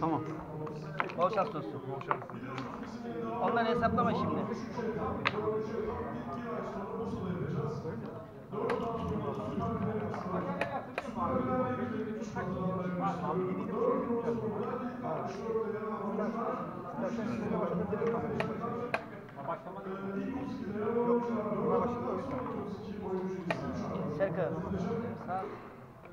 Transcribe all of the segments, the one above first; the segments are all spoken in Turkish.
Tamam. Bol şans dostum. Onları hesaplama şimdi. Serkan. Sağ.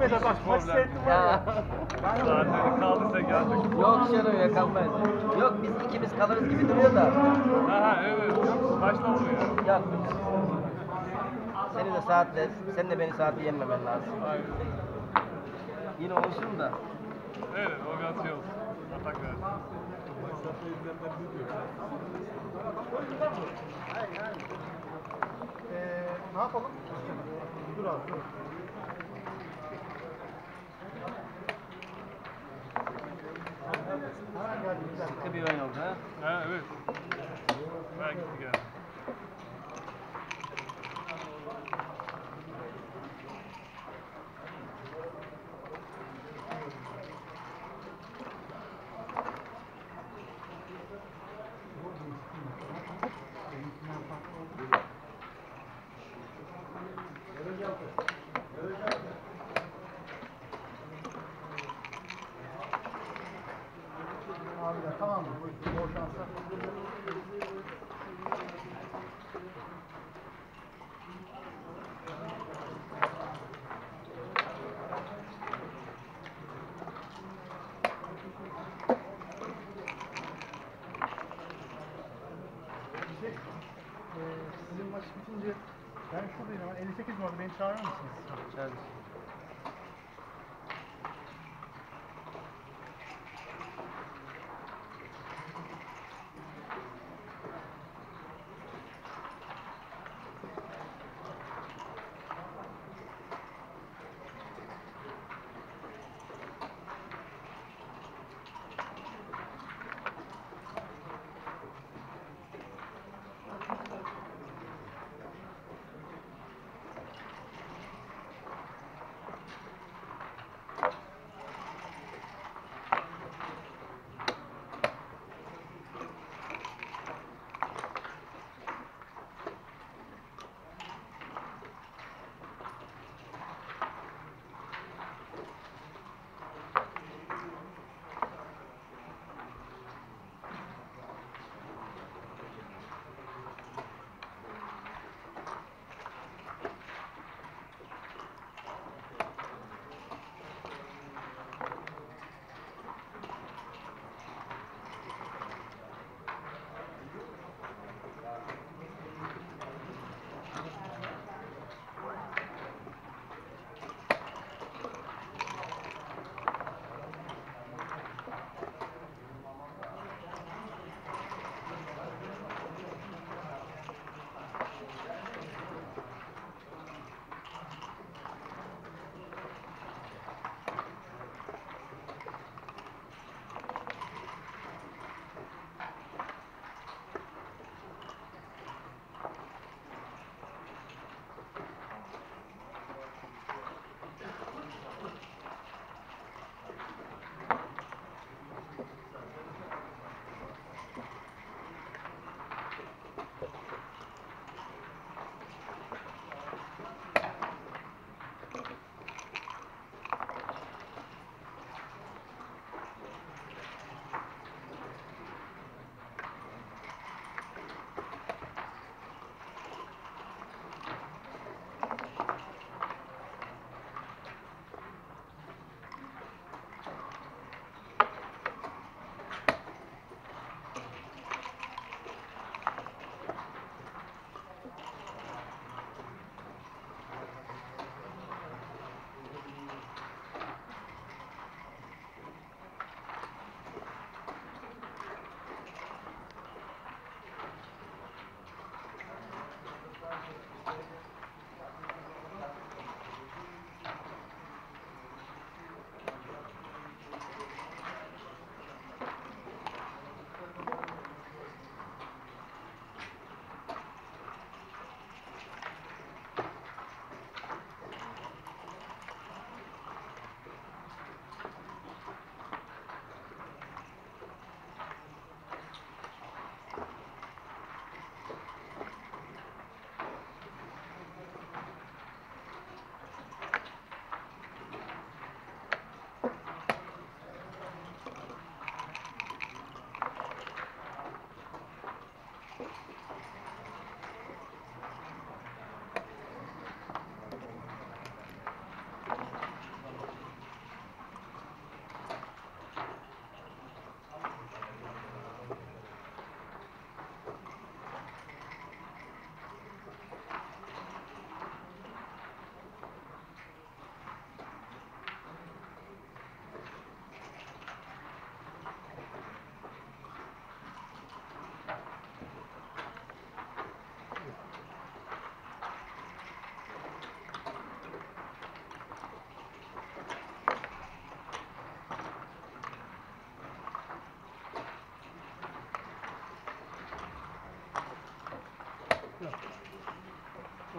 Olmadı bak. Problem. seyrettim var Ya. ya. Saatleri kaldıysa geldik. Yok canım ya kalmaz. Yok biz ikimiz kalırız gibi duruyor da. Ha ha evet. Kaçta oluyor? Yok. Seni de saatle, sen de beni saatle yenmemen lazım. Aynen. Yine olsun da. Evet o biraz şey olsun. Atak versin. Ee, ne yapalım? Dur abi dur. Hemen geldim bir dakika. Sıkı bir oyun oldu ha. Ha evet. Ver gitti geldi. 上任期。上任。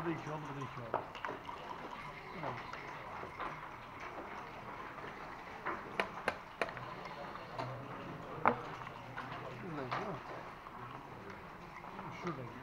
Şey oldu bu da iki oldu. Evet. Şuradayız değil mi? Şuradayız.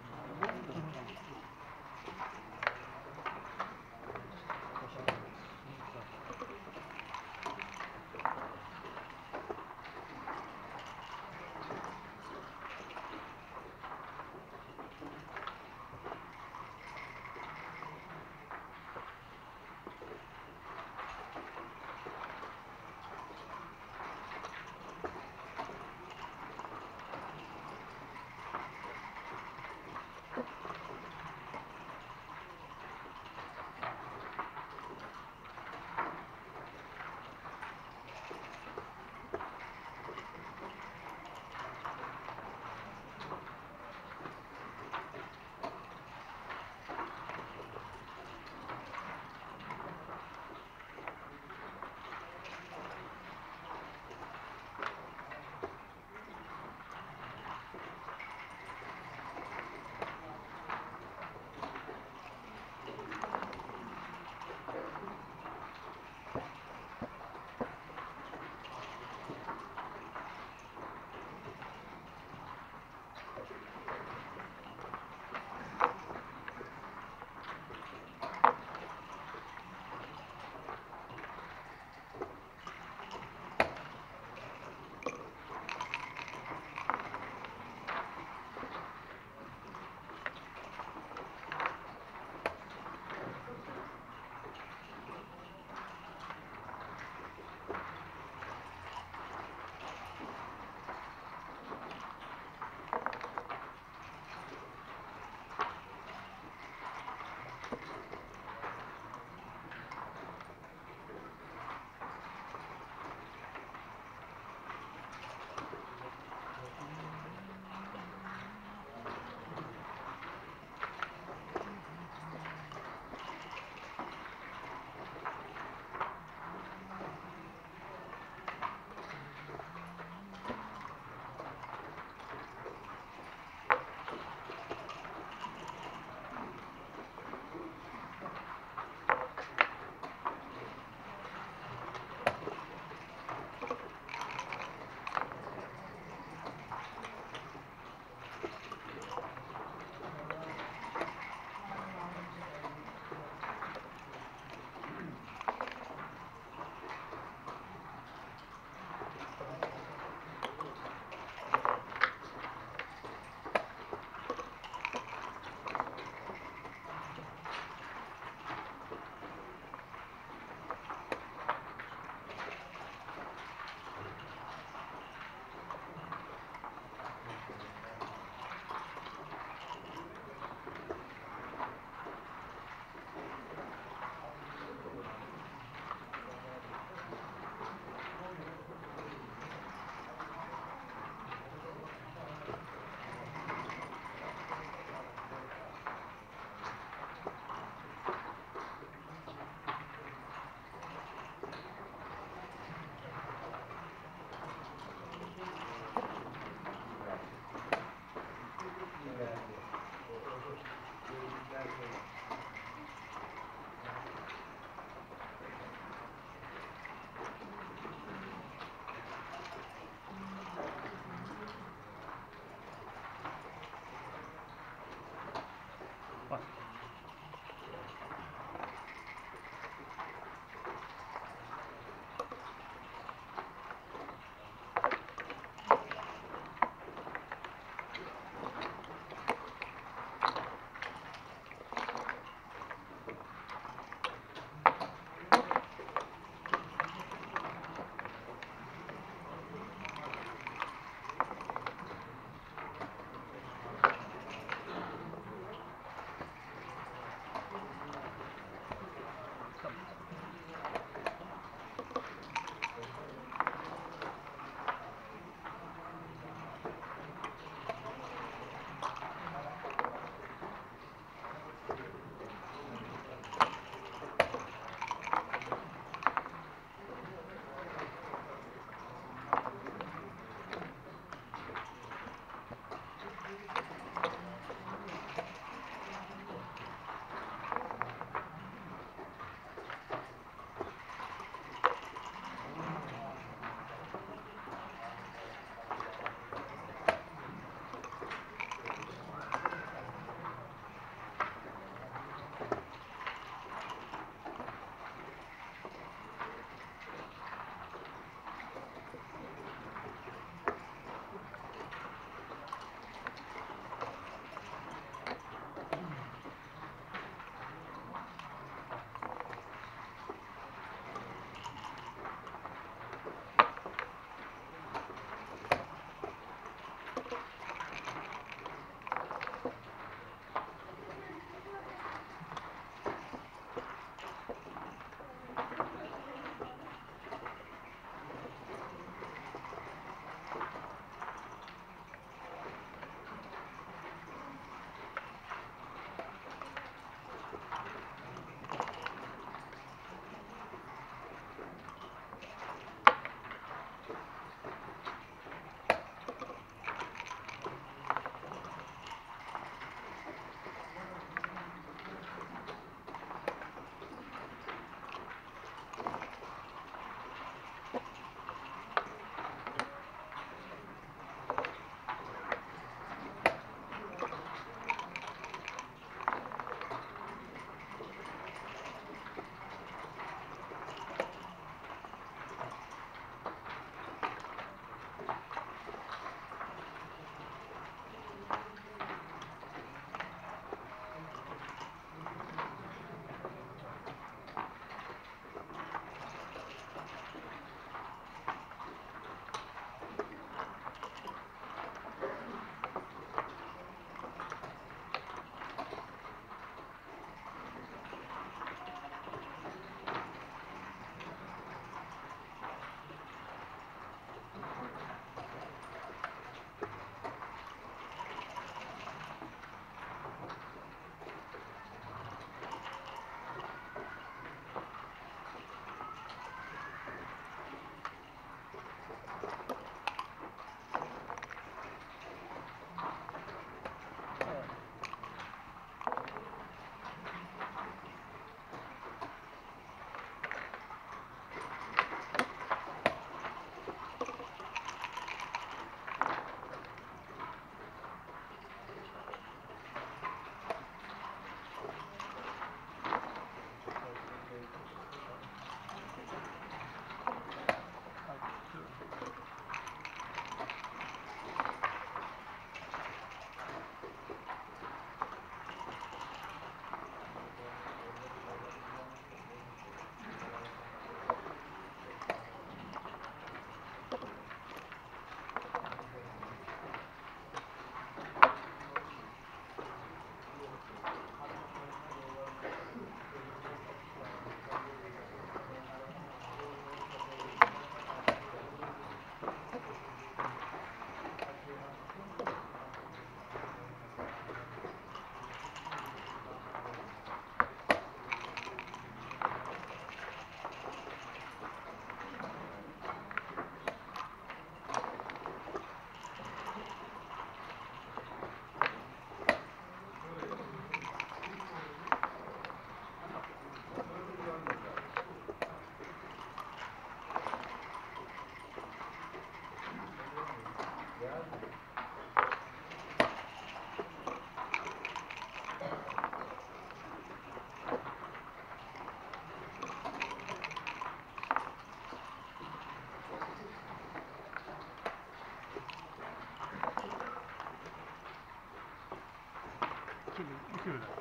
Ki öyle.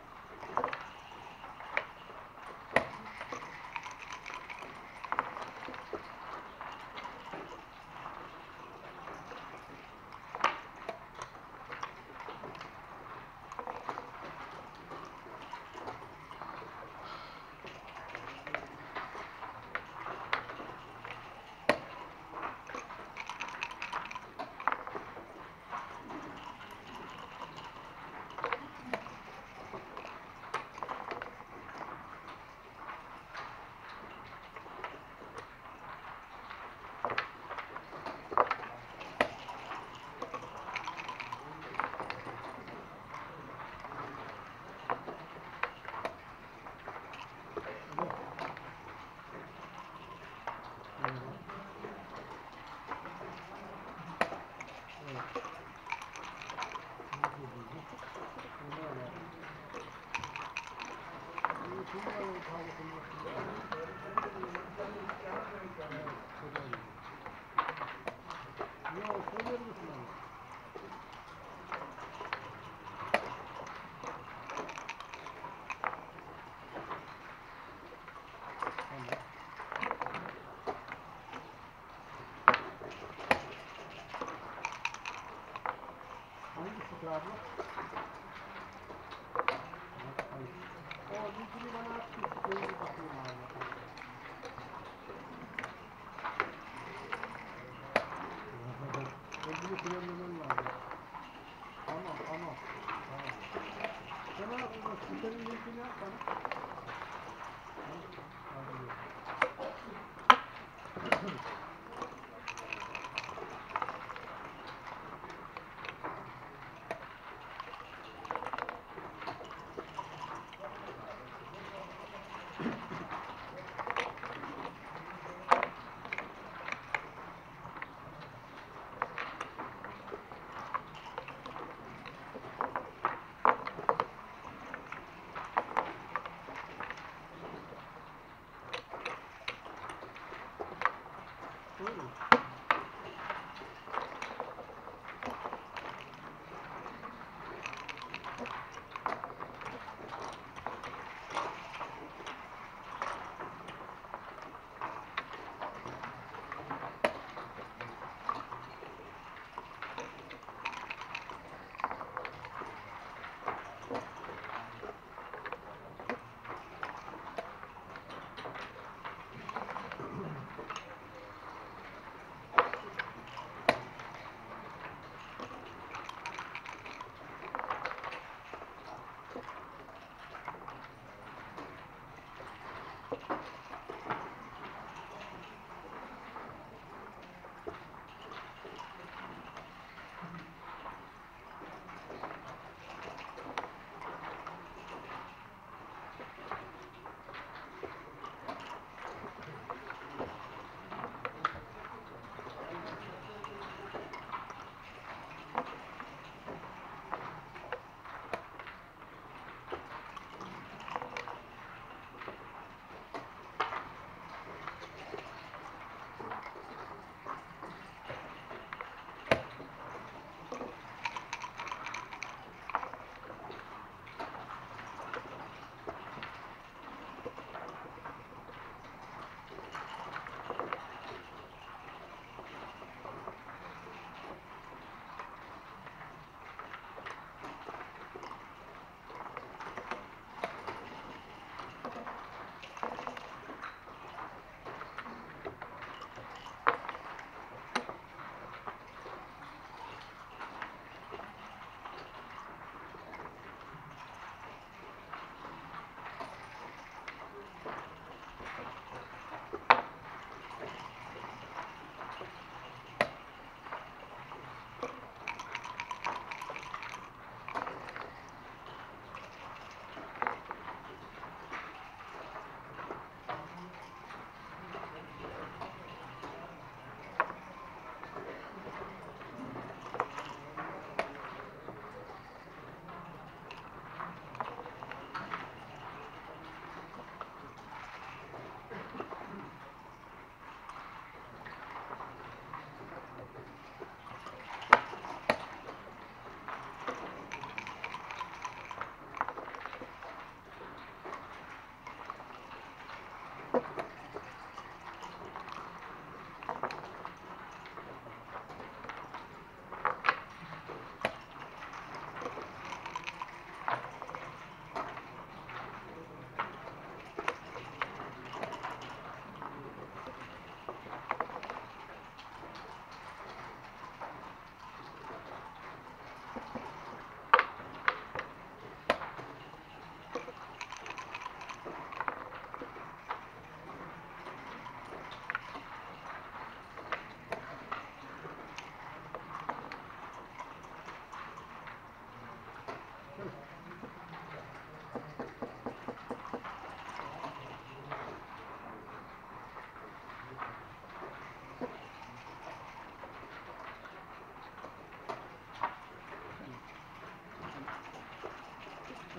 Thank you.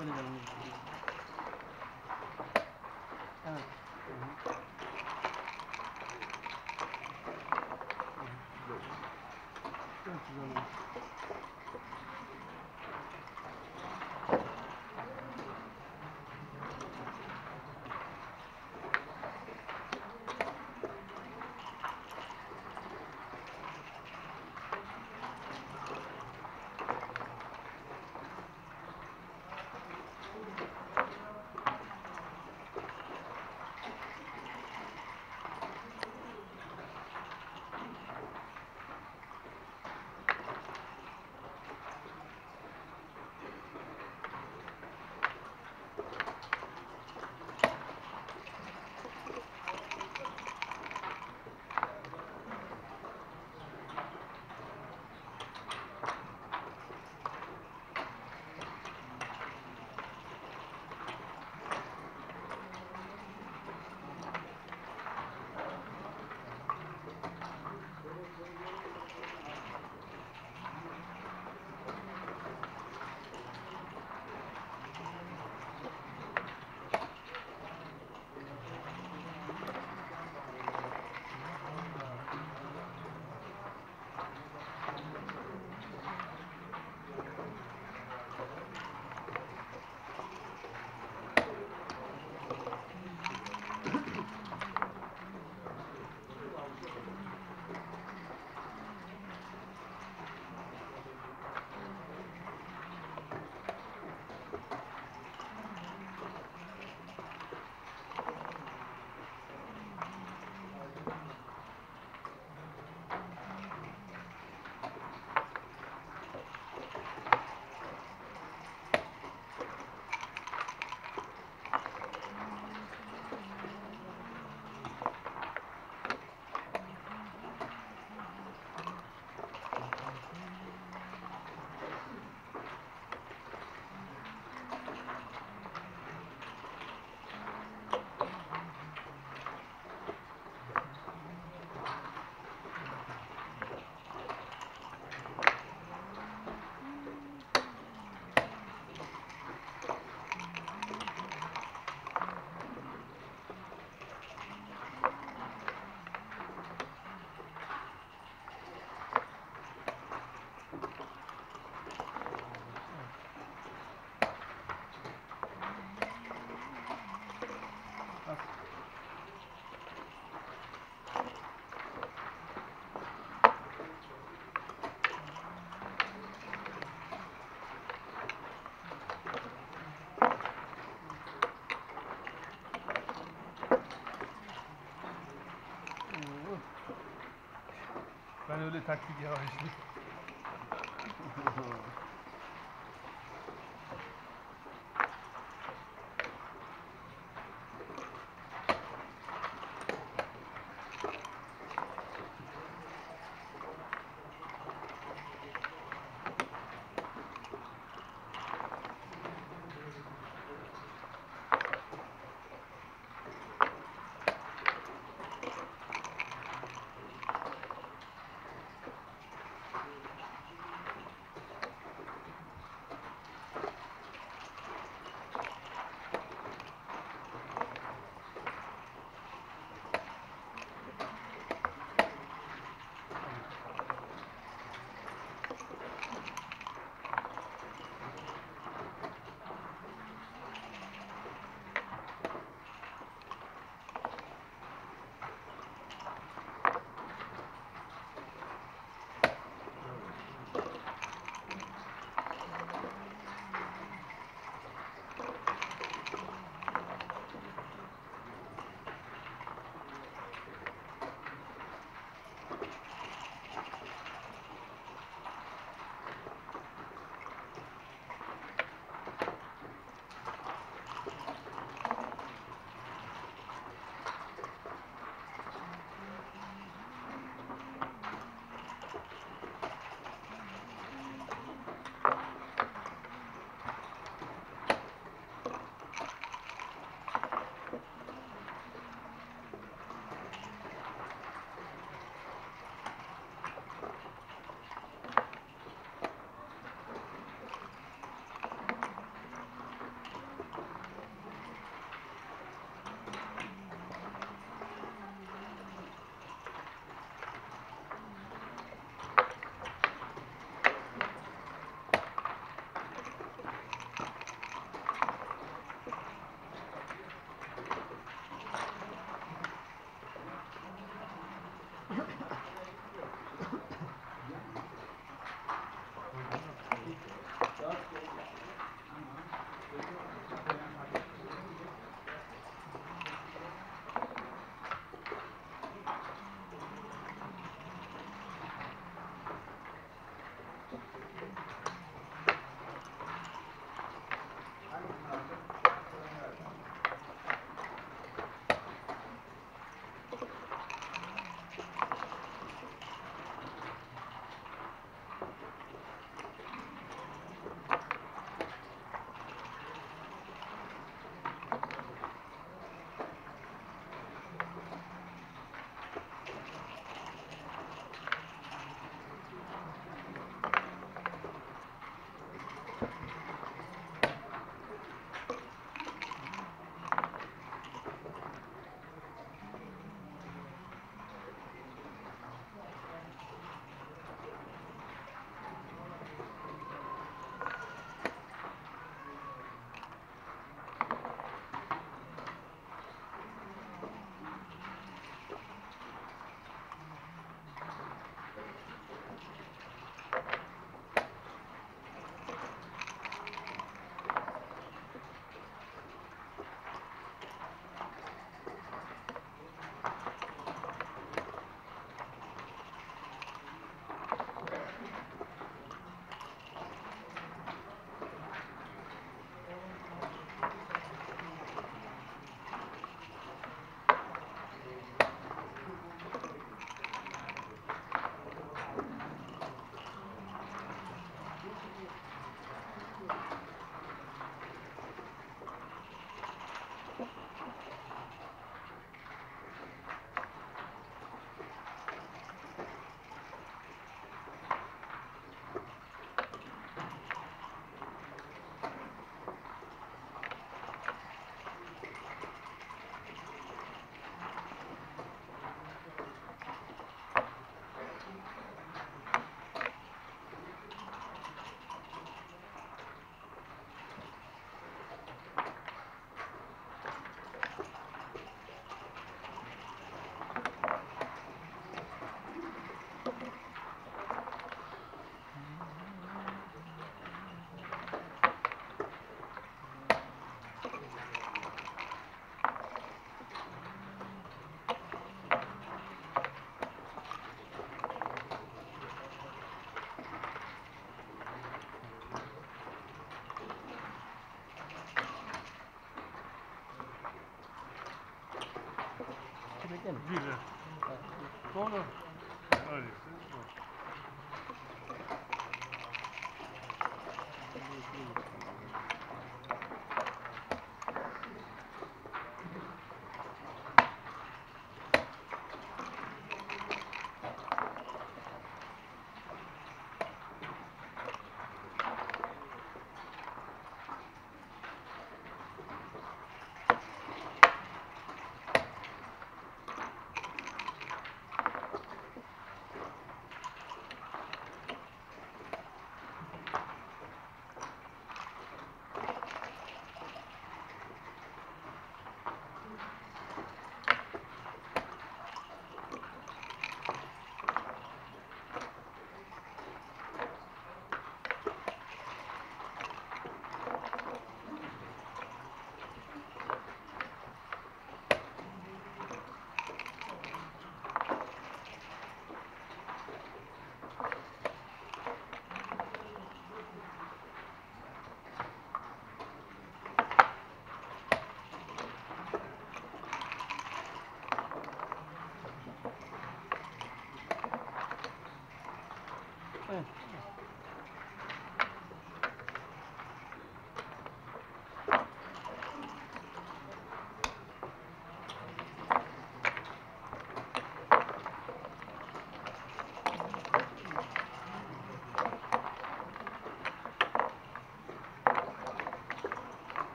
Anyway. Ben öyle taktik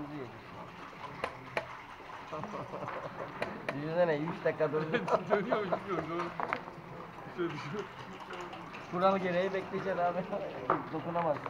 Zamanımızı yedik. Düşünsene 3 dakika durdu. Dönüyor bilmiyorum. Doğru. Şöyle düşün. Kural gereği bekleyeceksin abi. Dokunamazsın.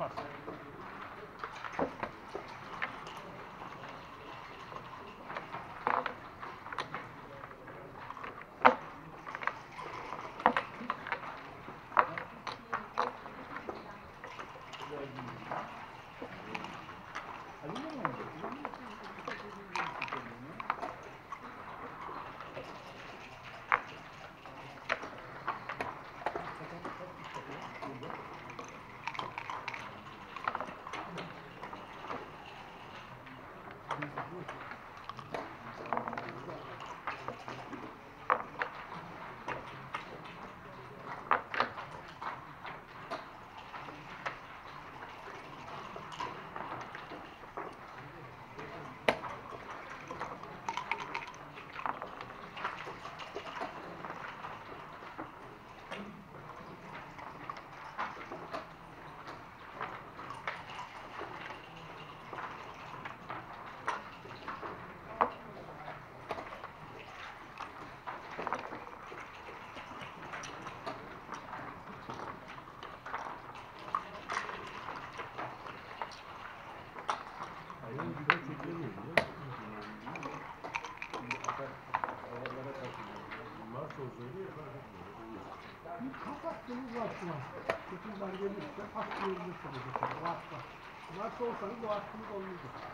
まあ kapattığımız var şu an. Sekizler gelirse atlayabilirsiniz. Rahatla. Mars olsanız o hakkınız olmayacak.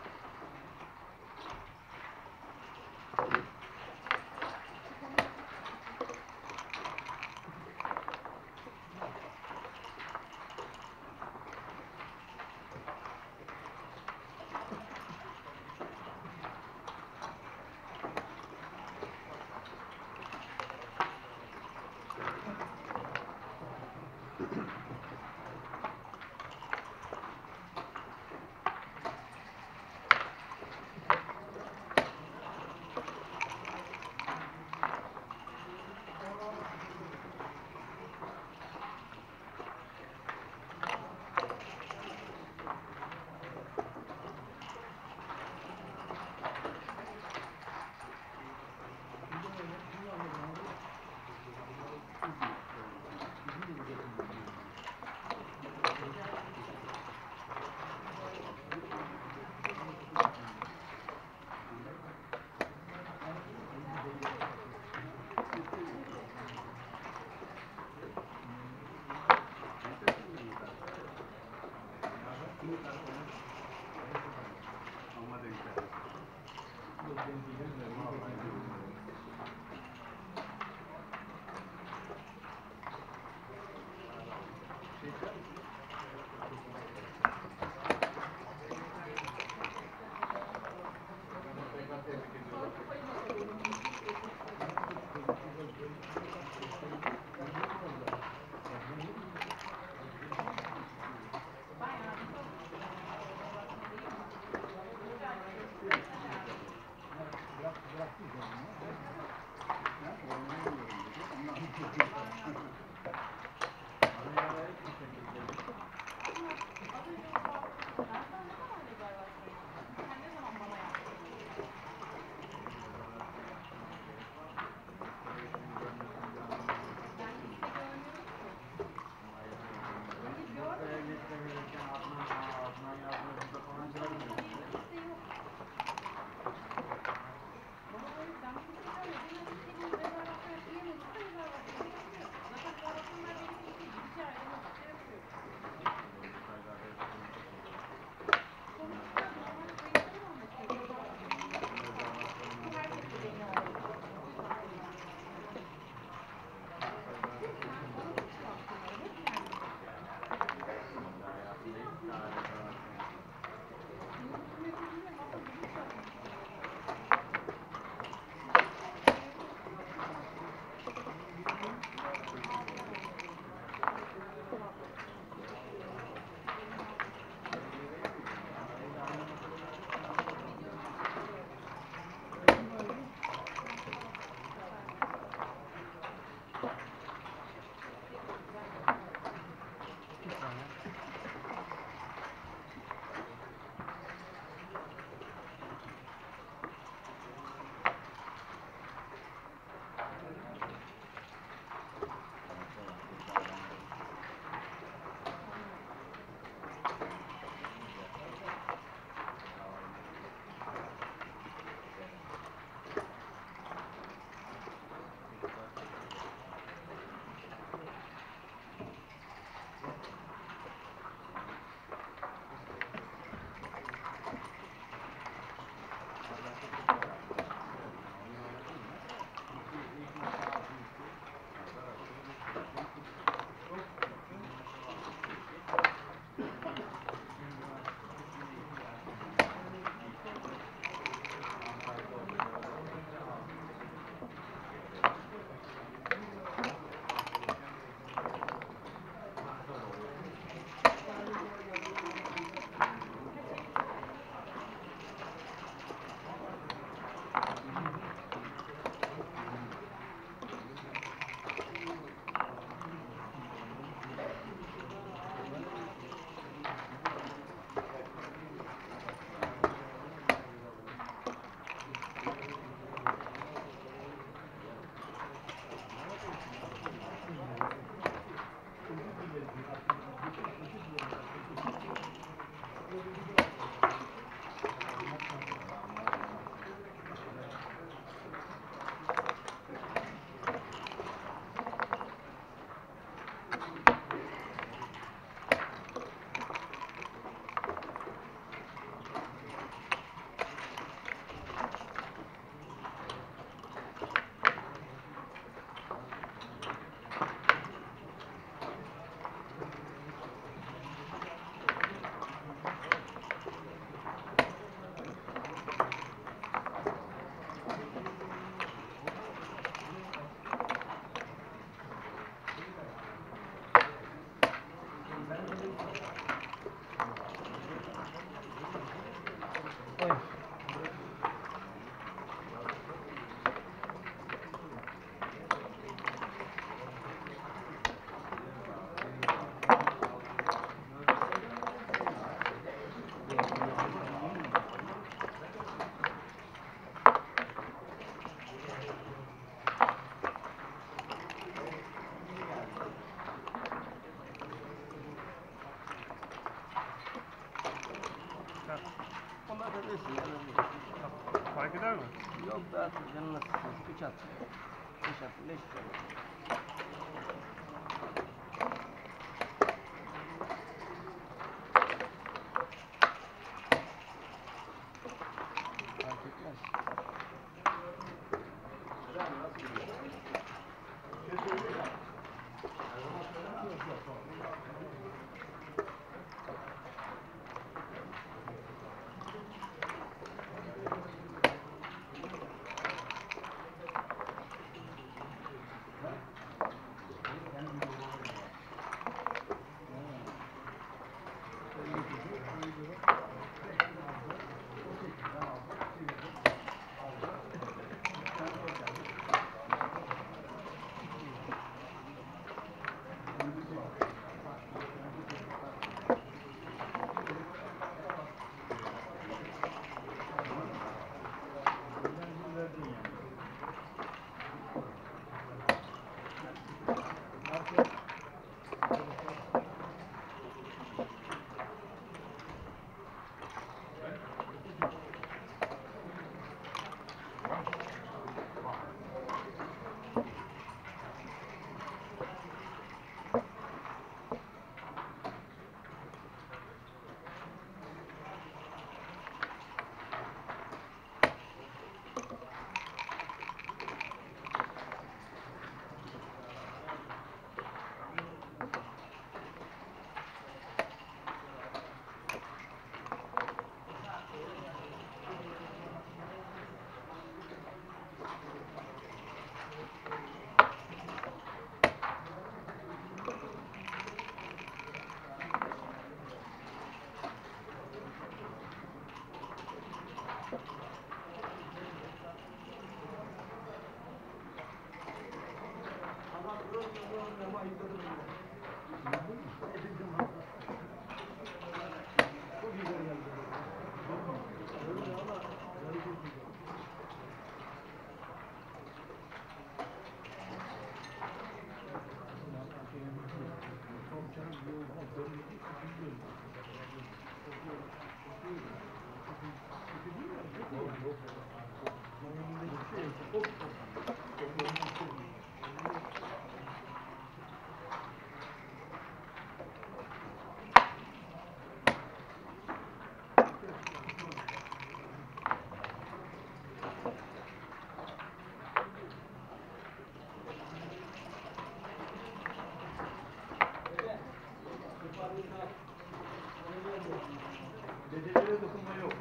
Dedelere dokunma yok.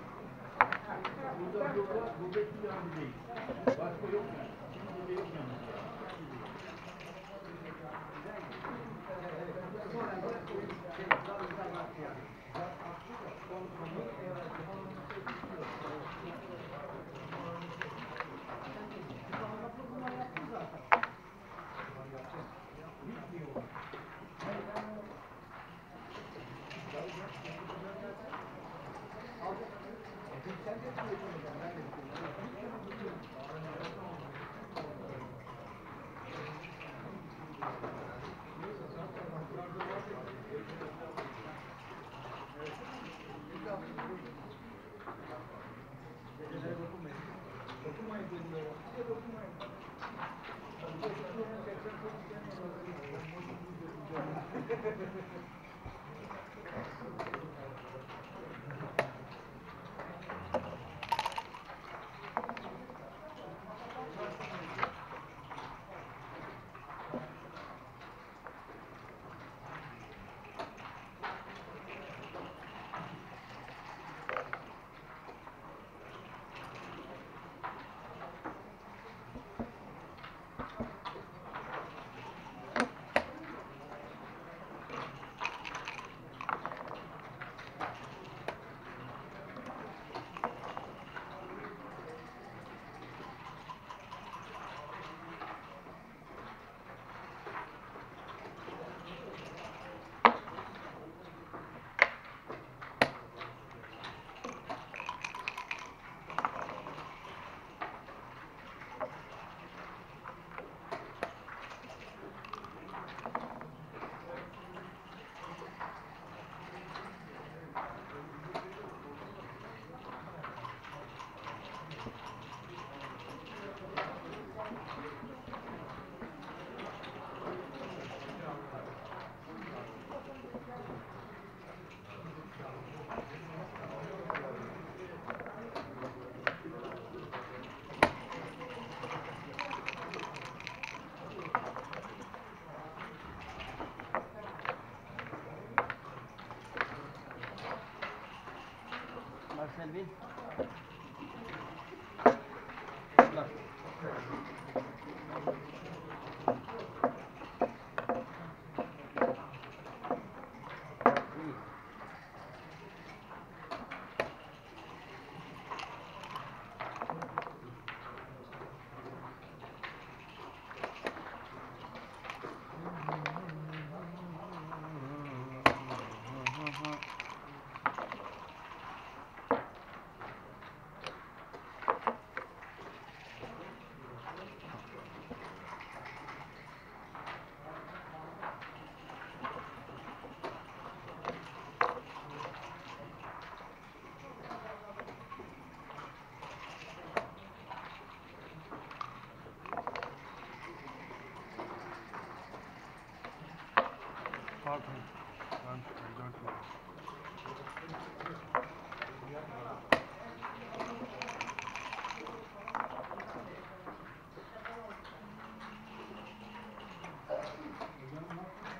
Burada burada burada iki tane değil. Başka yok yani. Şimdi yok yani. del bien.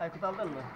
Aykut aldın mı?